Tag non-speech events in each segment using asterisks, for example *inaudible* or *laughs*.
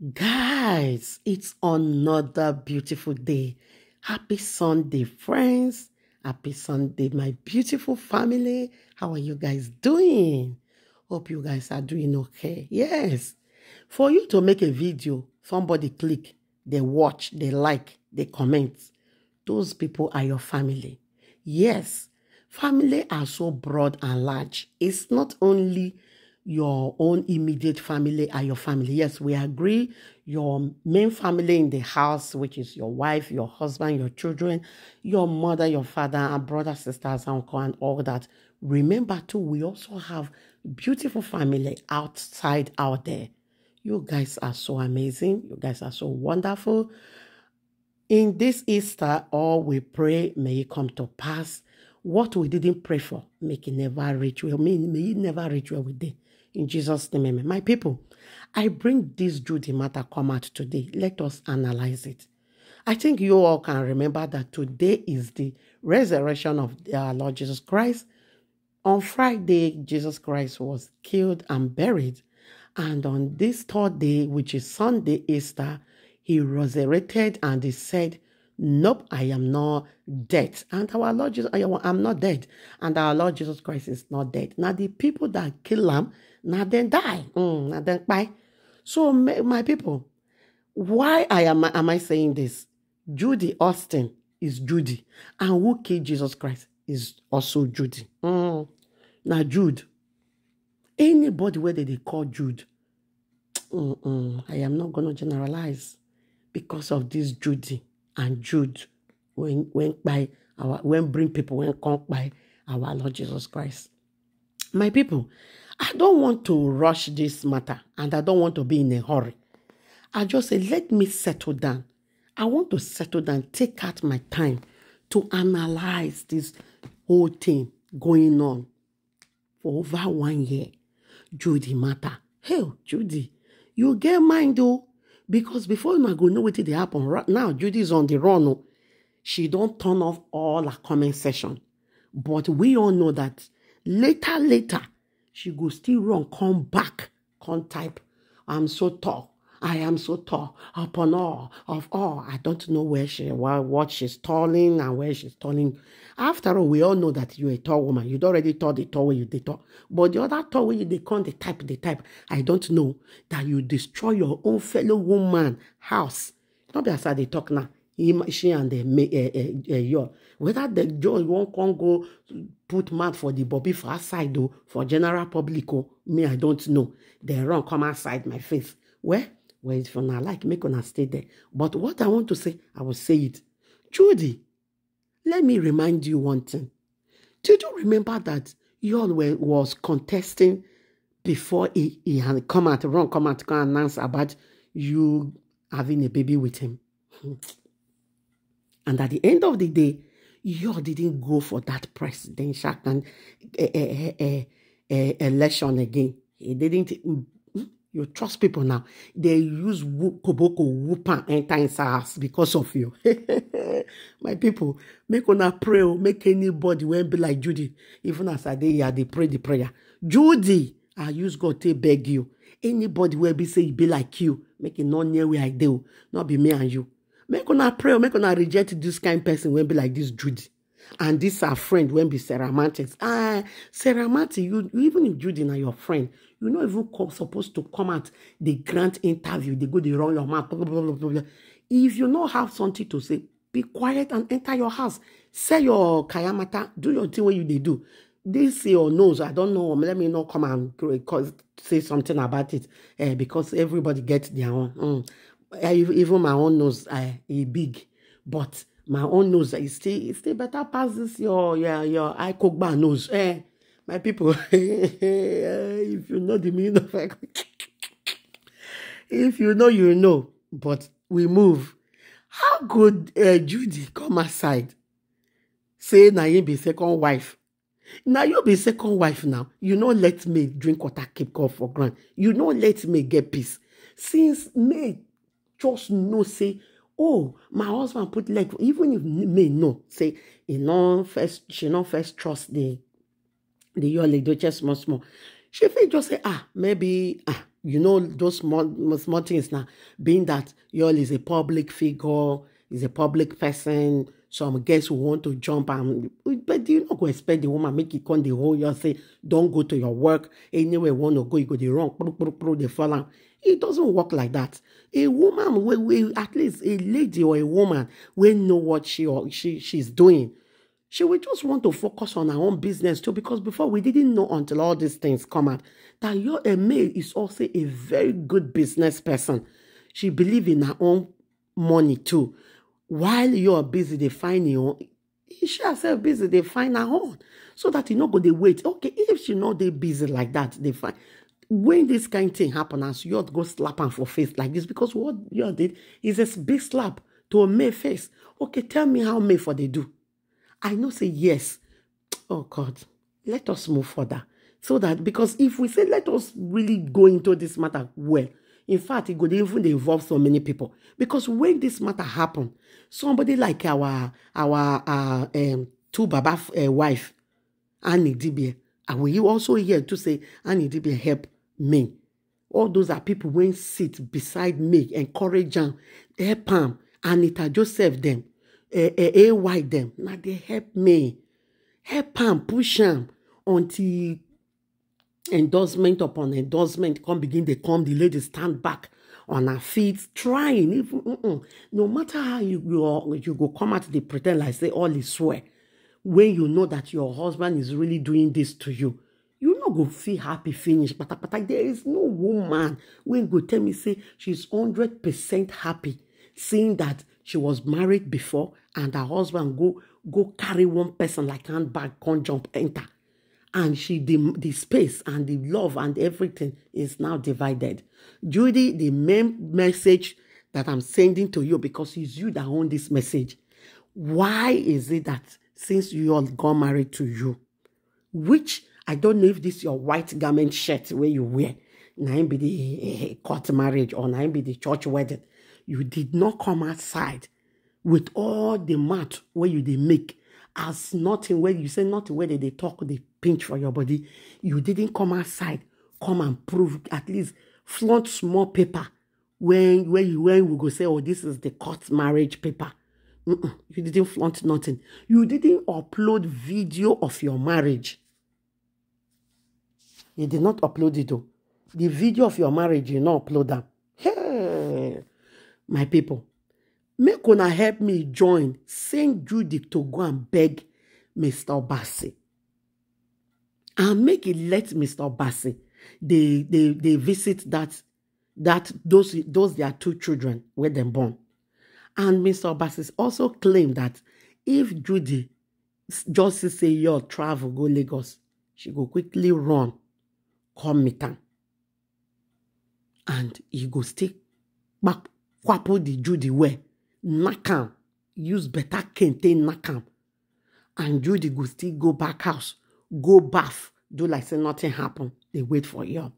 Guys, it's another beautiful day. Happy Sunday, friends. Happy Sunday, my beautiful family. How are you guys doing? Hope you guys are doing okay. Yes. For you to make a video, somebody click, they watch, they like, they comment. Those people are your family. Yes. Family are so broad and large. It's not only your own immediate family are your family. Yes, we agree. Your main family in the house, which is your wife, your husband, your children, your mother, your father, and brother, sisters, uncle, and all that. Remember, too, we also have beautiful family outside out there. You guys are so amazing. You guys are so wonderful. In this Easter, all we pray may it come to pass. What we didn't pray for, make it never reach well. May, may it never reach where we did. In Jesus' name, amen. My people, I bring this Judy matter come out today. Let us analyze it. I think you all can remember that today is the resurrection of our Lord Jesus Christ. On Friday, Jesus Christ was killed and buried. And on this third day, which is Sunday, Easter, he resurrected and he said, Nope, I am not dead. And our Lord Jesus, I'm not dead. And our Lord Jesus Christ is not dead. Now, the people that kill him, now then die. Mm, now then bye. So, my people, why I am, am I saying this? Judy Austin is Judy. And who killed Jesus Christ is also Judy. Mm. Now, Jude, anybody where they call Jude, mm -mm, I am not going to generalize because of this Judy and Jude when when by our when bring people when come by our Lord Jesus Christ. My people, I don't want to rush this matter and I don't want to be in a hurry. I just say, let me settle down. I want to settle down, take out my time to analyze this whole thing going on for over one year. Judy matter. Hey, Judy, you get mind though. Because before you go know what did happen, right now Judy is on the run. Oh. She don't turn off all her comment session. But we all know that later, later, she go still run, come back, come type. I'm so tall. I am so tall. Upon all of all, I don't know where she what, what she's talling and where she's talling. After all, we all know that you're a tall woman. You'd already tall the tall way you did tall. But the other tall way you they come the type, the type. I don't know that you destroy your own fellow woman house. Not be as I they talk now. He, she and the uh, uh, uh, your whether the joy won't come go put mouth for the bobby for outside though for general public oh me I don't know. They run come outside my face. Where? Is for now? Like make una stay there. But what I want to say, I will say it. Judy, let me remind you one thing. Did you remember that you all were, was contesting before he, he had come out, wrong come out, come announce about you having a baby with him? And at the end of the day, you all didn't go for that presidential and, uh, uh, uh, election again. He didn't you trust people now. They use whoop, koboko whoop enter inside house because of you. *laughs* My people, make una pray or make anybody when be like Judy. Even as I dey here, they pray the prayer. Judy, I use God to beg you. Anybody will be say be like you, make it not near where I do, not be me and you. Make una pray or make una reject this kind person when be like this Judy. And this our friend when be Sarah Martins. Ah, Sarah Martin, you even if Judy na your friend, you know even come, supposed to come at the grant interview. They go, they run your mouth. Blah, blah, blah. If you not have something to say, be quiet and enter your house. Say your kayamata. Do your thing what you they do. This your nose, I don't know. Let me not come and say something about it uh, because everybody gets their own. Mm. Uh, even my own nose uh, is big, but my own nose is still, it's still better pass this your your your eye nose. Eh? My people, *laughs* if you know the meaning of if you know, you know. But we move. How could uh, Judy come aside, say na you be second wife? Now you be second wife now. You know let me drink water, keep cough for ground. You know let me get peace. Since May just know say, oh, my husband put leg, even if May know, say, you know, first, she not first trust the the young lady just small small. She fit just say ah maybe ah you know those small small things now being that y'all is a public figure is a public person some guests who want to jump and but you not go expect the woman make it come the whole year say don't go to your work. Anywhere want to go you go the wrong pro, pro, pro, the fall it doesn't work like that. A woman will, will at least a lady or a woman will know what she or she she's doing she will just want to focus on her own business too because before we didn't know until all these things come out that your male is also a very good business person. She believe in her own money too. While you're busy they find you she herself busy they find her own so that you know go they wait. Okay if she know they busy like that they find when this kind of thing happen as you go slap her for face like this because what you did is a big slap to a May face. Okay tell me how May for they do I know say yes oh God let us move further so that because if we say let us really go into this matter well in fact, it could even involve so many people. Because when this matter happened, somebody like our our uh, um, 2Baba uh, wife, Annie Idibia, and we also here to say, Annie Idibia help me. All those are people when sit beside me, encourage them, help them, Anita Joseph them, AY them. Now they help me. Help them, push them until endorsement upon endorsement come begin dey come the lady stand back on her feet trying even mm -mm. no matter how you you, you go come out dey pretend like say all is well when you know that your husband is really doing this to you you no go feel happy finish patapata there is no woman wey go tell me say she's hundred percent happy seeing that she was married before and her husband go go carry one person like handbag come jump enter. And she the, the space and the love and everything is now divided. Judy the main message that i'm sending to you because it's you that own this message. Why is it that since you all got married to you which i don't know if this your white garment shirt where you wear now be the uh, court marriage or now be the church wedding you did not come outside with all the mat where you they make as nothing where you say nothing where they, they talk they pinch for your body. You didn't come outside, come and prove at least flaunt small paper when when you when we go say, oh, this is the court marriage paper. Mm -mm, you didn't flaunt nothing. You didn't upload video of your marriage. You did not upload it though. The video of your marriage, you not upload them. My people, make una help me join Saint Judy to go and beg Mr. Obasi and make it let Mr. Bassi they they they visit that that those those their two children where them born. And Mr. Bassi also claimed that if Judy just say your travel go Lagos, she go quickly run, come meet am. And he go stay back kwapo the Judy where knock use better kente knock am. And Judy go still go back house go bath, do like say nothing happened. They wait for you.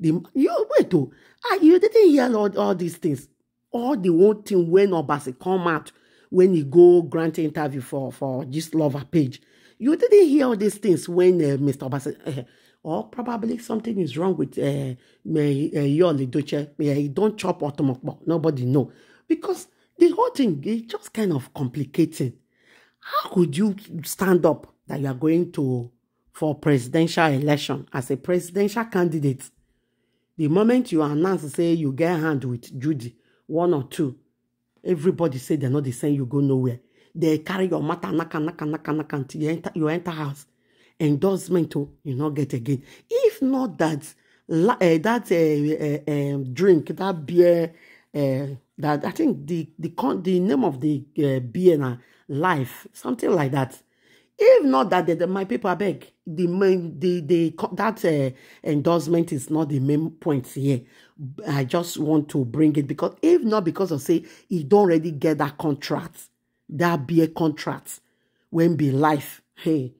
The, you wait to. Ah, you didn't hear all, all these things. All the one thing when Obasi come out, when he go grant interview for, for this lover page. You didn't hear all these things when uh, Mr. Obasi, uh, or probably something is wrong with uh, Yul Edochie. He don't chop automokbo. Nobody know. Because the whole thing is just kind of complicating. How could you stand up that you are going to for presidential election as a presidential candidate the moment you announce say you get hand with judy one or two everybody say they're not the same you go nowhere they carry your matter naka naka naka naka until you enter you enter house endorsement to you not get again. If not that uh, that uh, uh, drink that beer that i think the the the name of the beer na life something like that. If not that the, my people beg the main the the that uh, endorsement is not the main point here. I just want to bring it because if not because of say he don't already get that contract that be a contract when be life hey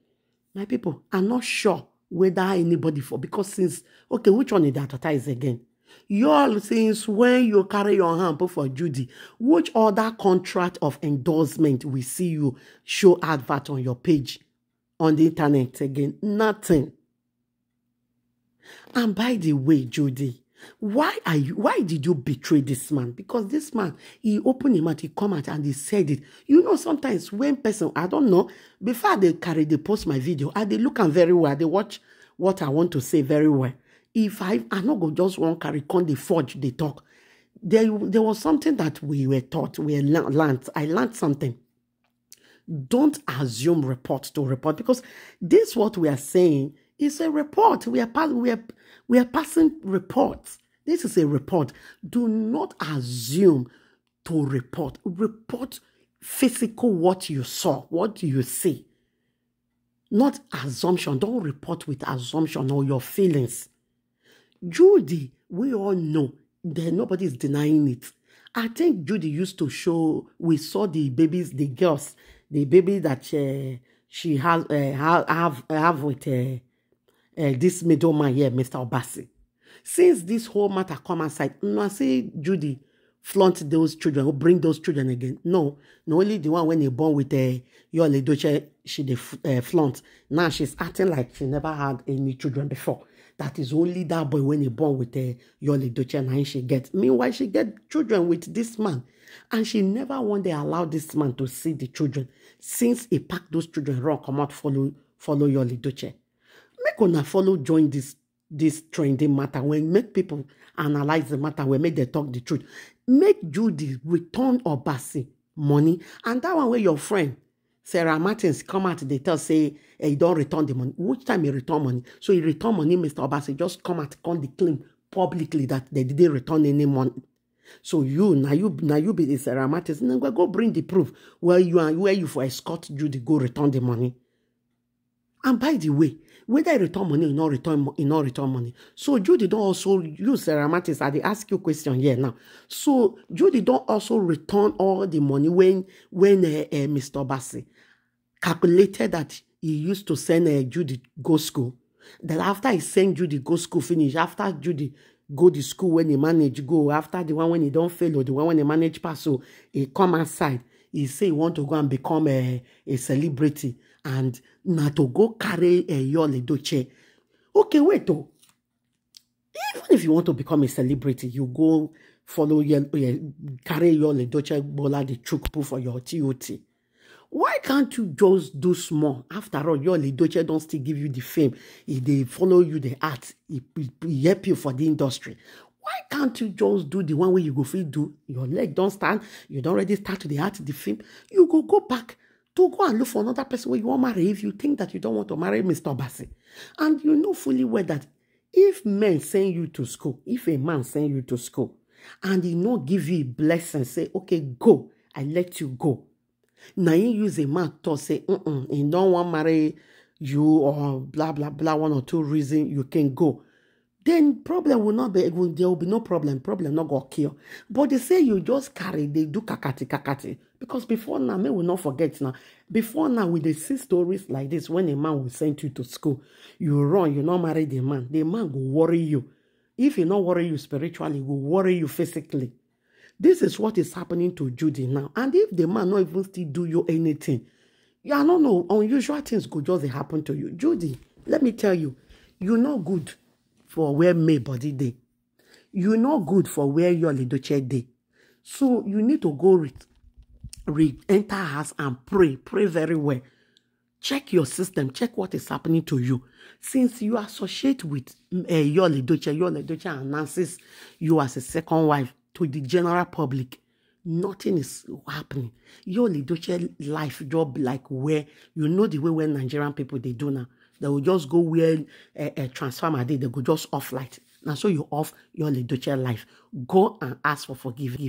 my people i'm not sure whether anybody for because since okay which one did they advertise again Y'all, since when you carry your hand for Judy, which other contract of endorsement we see you show advert on your page on the internet again? Nothing. And by the way, Judy, Why are you why did you betray this man? Because this man, he opened him mouth, he come out and he said it. You know, sometimes when person, I don't know, before they carry, they post my video, I they look at very well, they watch what I want to say very well. If I I not go just one carry con they forge, they talk. There, there was something that we were taught, we learned. I learned something. Don't assume report to report because this what we are saying is a report. We are pass we are we are passing reports. This is a report. Do not assume to report. Report physical what you saw, what you see. Not assumption. Don't report with assumption or your feelings. Judy, we all know that nobody is denying it. I think Judy used to show, we saw the babies, the girls, the baby that uh, she has uh, have, have with uh, uh, this middleman here, Mr. Obasi. Since this whole matter come aside, no, I say Judy flaunt those children or bring those children again. No, no only the one when they born with uh, Yul Edochie, she they uh, flaunt. Now she's acting like she never had any children before. That is only that boy when he born with uh, Yul Edochie and she get. Meanwhile, she get children with this man. And she never one day allowed this man to see the children. Since he packed those children run, come out, follow, follow Yul Edochie make una follow join this this trending matter when make people analyze the matter when make they talk the truth. Make judy return obasi money. And that one where your friend sarah martins come out they tell say hey, don't return the money. Which time he return money? So he return money mr obasi just come out come claim publicly that they didn't return any money. So you now you now you be the sarah martins. Then go bring the proof where you are where you for escort judy go return the money. And by the way whether you return money or not return or not return money. So Judy don't also use Sarah Martins. I ask you question here now. So Judy don't also return all the money when when uh, uh, Mr. Bassi calculated that he used to send uh, Judy go school. That after he send Judy go school finish, after Judy go to school when he manage go, after the one when he don't fail or the one when he manage pass, so he come outside. He say he want to go and become a, a celebrity and na to go carry eh, Yul Edochie. Okay, wait oh. Even if you want to become a celebrity, you go follow your, carry Yul Edochie Bola the Chukwu for your TOT. Why can't you just do small? After all, Yul Edochie don't still give you the fame. If they follow you, the art, it, it help you for the industry. Why can't you just do the one way you go fit do? Your leg don't stand. You don't already start to the art, the film. You go go back to go and look for another person where you want to marry if you think that you don't want to marry Mr. Bassi. And you know fully well that if men send you to school, if a man send you to school, and he not give you a blessing, say, okay, go, I let you go. Now you use a man to say, mm-mm, he don't want marry you or blah, blah, blah, one or two reason you can go then problem will not be there will be no problem. Problem not go kill. But they say you just carry they do kakati kakati. Because before now me will not forget now. Before now we dey see stories like this when a man will send you to school. You run you not marry the man. The man will worry you. If he not worry you spiritually he will worry you physically. This is what is happening to Judy now. And if the man not even still do you anything you I don't know unusual things could just happen to you. Judy let me tell you you not good for where May body day. You no good for where Yul Edochie day. So you need to go re, re enter house and pray. Pray very well. Check your system. Check what is happening to you. Since you associate with uh, Yul Edochie, Yul Edochie announces you as a second wife to the general public. Nothing is happening. Yul Edochie life job like where you know the way where Nigerian people they do now. They will just go where a, a transformer did. They go just off light. Now, so you off your little life. Go and ask for forgiveness.